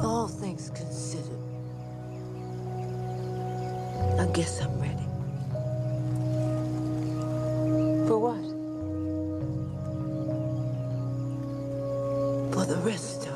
All things considered, I guess I'm ready. For what? For the rest of